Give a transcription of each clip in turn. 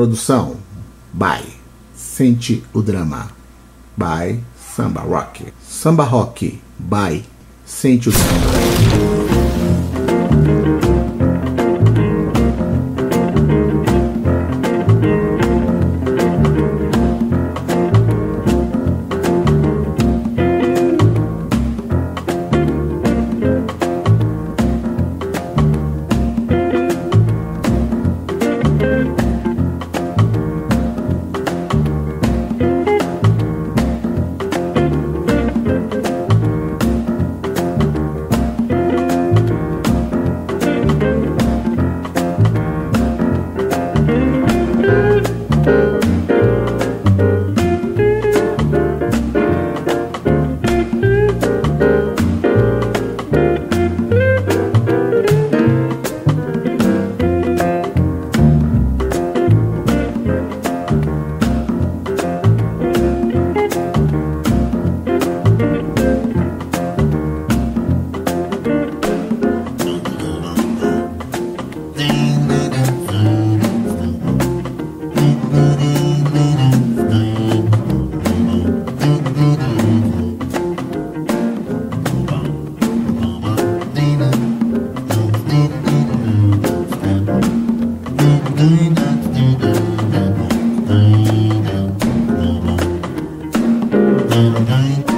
Produção. By Sente o Drama. By Samba Rock. Samba Rock. By Sente o Drama. time again.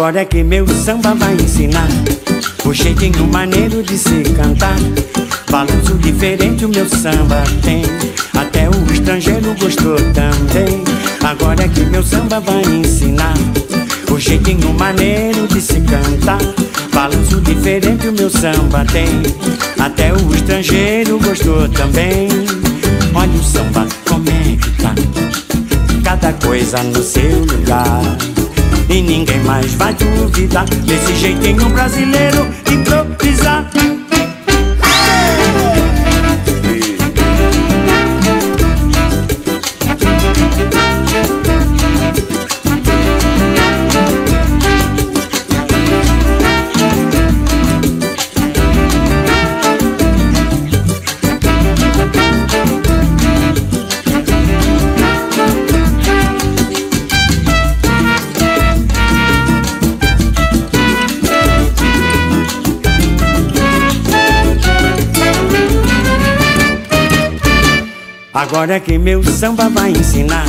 Agora é que meu samba vai ensinar. O jeitinho maneiro de se cantar. Balanço diferente o meu samba tem. Até o estrangeiro gostou também. Agora é que meu samba vai ensinar. O jeitinho maneiro de se cantar. Balanço diferente o meu samba tem. Até o estrangeiro gostou também. Olha o samba como é que tá. Cada coisa no seu lugar e ninguém mais vai duvidar desse jeitinho brasileiro improvisar. Agora que meu samba vai ensinar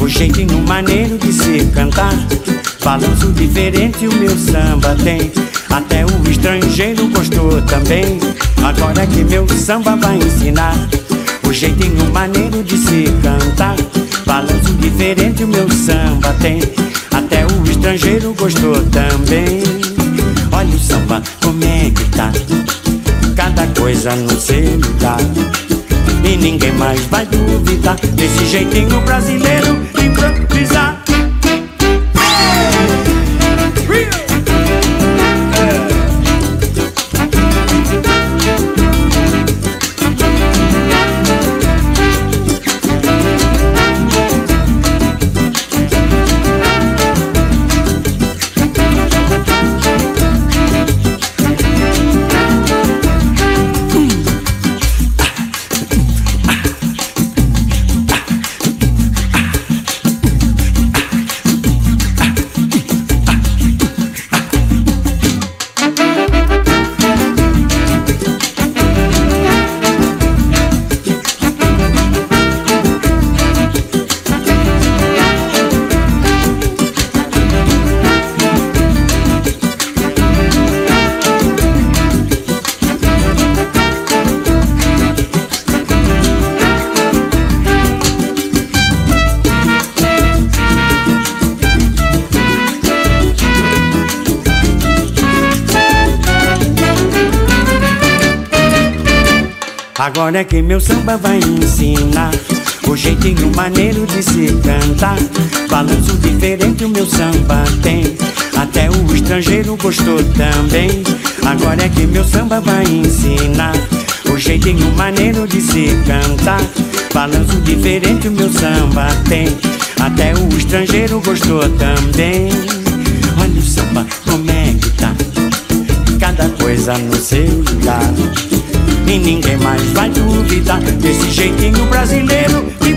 O jeitinho maneiro de se cantar. Balanço diferente o meu samba tem Até o estrangeiro gostou também. Agora que meu samba vai ensinar O jeitinho maneiro de se cantar. Balanço diferente o meu samba tem Até o estrangeiro gostou também. Olha o samba como é que tá? Cada coisa no seu lugar e ninguém mais vai duvidar desse jeitinho brasileiro improvisar. Agora é que meu samba vai ensinar O jeitinho maneiro de se cantar. Balanço diferente o meu samba tem. Até o estrangeiro gostou também. Agora é que meu samba vai ensinar O jeitinho maneiro de se cantar. Balanço diferente o meu samba tem. Até o estrangeiro gostou também. Olha o samba como é que tá? Cada coisa no seu lugar e ninguém mais vai duvidar desse jeitinho brasileiro de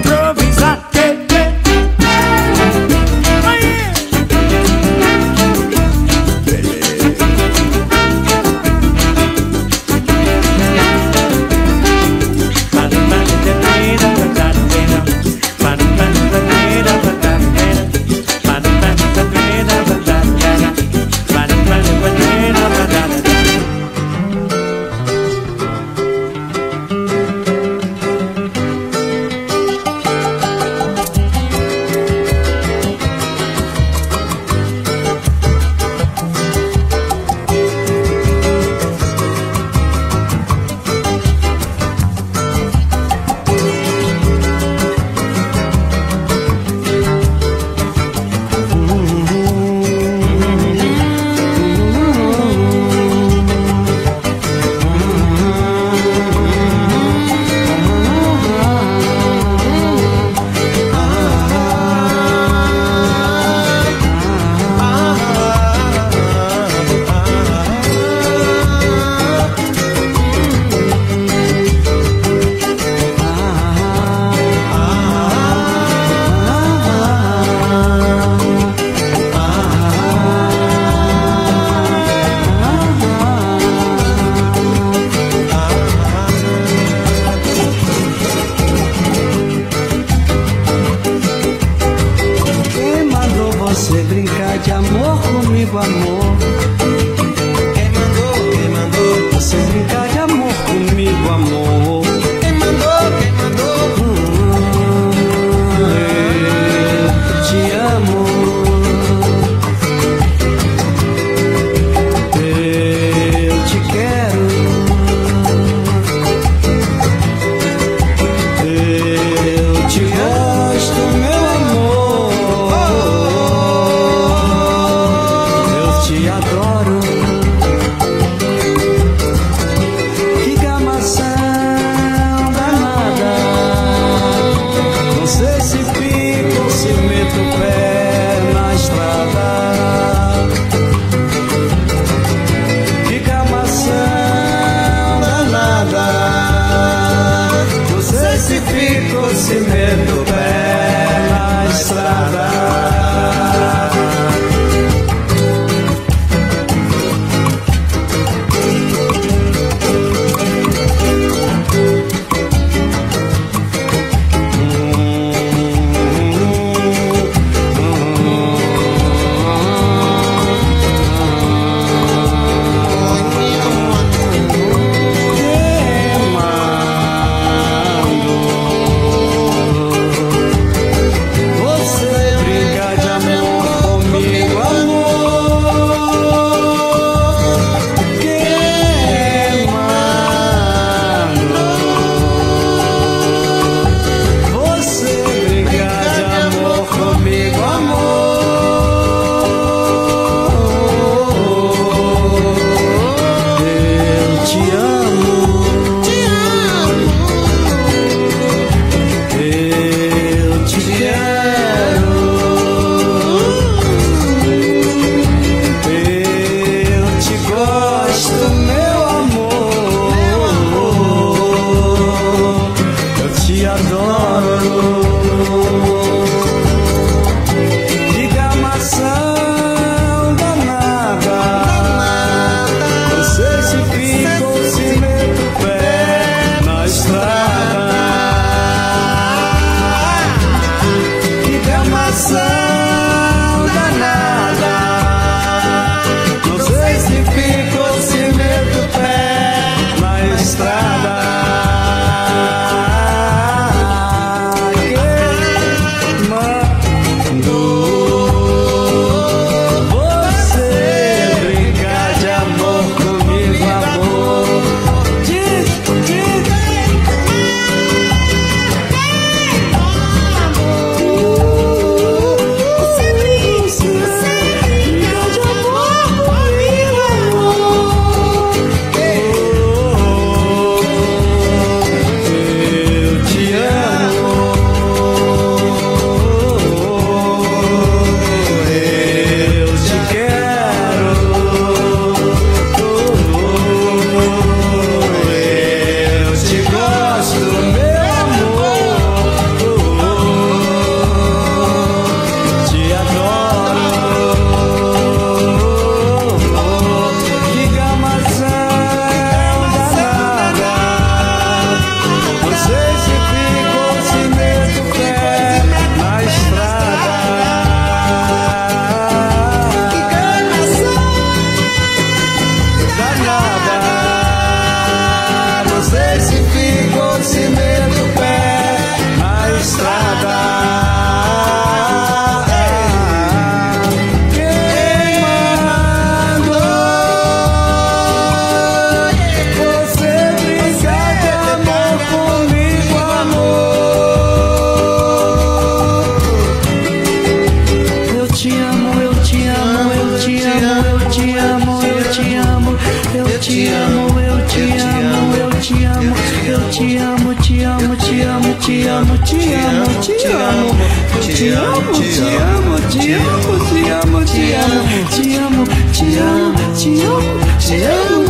amo, te amo, te amo,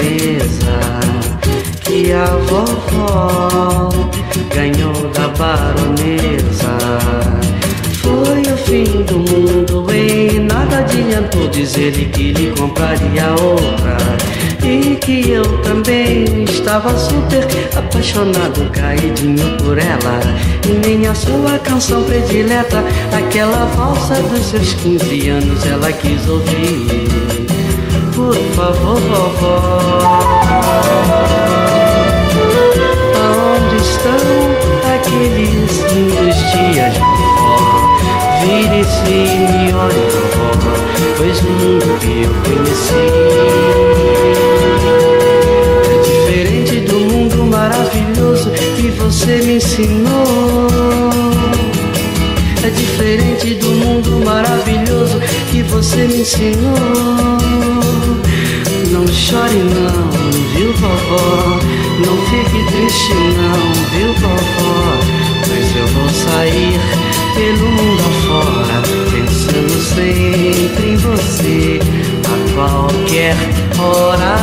mesa que a vovó ganhou da baronesa. Foi o fim do mundo e nada adiantou dizer-lhe que lhe compraria outra. E que eu também estava super apaixonado, caidinho por ela. E nem a sua canção predileta, aquela valsa dos seus 15 anos, ela quis ouvir. Por favor, vovó. Aonde estão aqueles lindos dias, vovó? Vire-se e olhe, vovó, pois o mundo que eu conheci maravilhoso que você me ensinou. É diferente do mundo maravilhoso que você me ensinou. Chore não, viu vovó? Não fique triste não, viu vovó? Mas eu vou sair pelo mundo afora, pensando sempre em você a qualquer hora,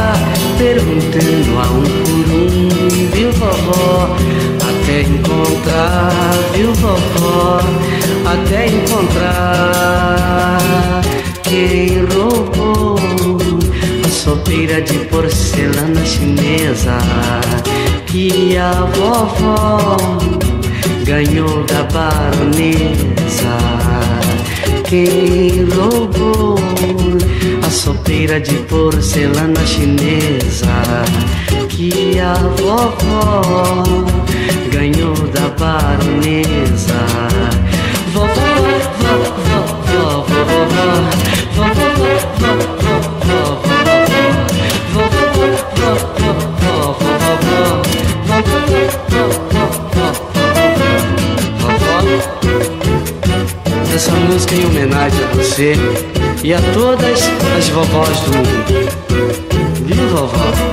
perguntando a um por um, viu vovó? Até encontrar, viu vovó? Até encontrar quem roubou sopeira de porcelana chinesa que a vovó ganhou da baronesa. Quem roubou a sopeira de porcelana chinesa que a vovó ganhou da baronesa. Vovó, vovó, vovó, vovó, vovó, vovó, Essa música em homenagem a você e a todas as vovós do mundo. Viu, vovó?